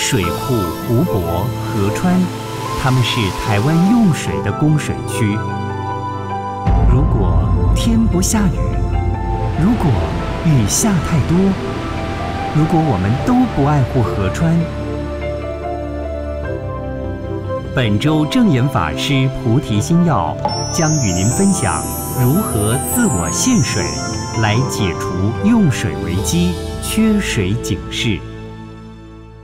水库、湖泊、河川，它们是台湾用水的供水区。如果天不下雨，如果雨下太多，如果我们都不爱护河川。本周正言法师菩提心药将与您分享如何自我限水，来解除用水危机，缺水警示。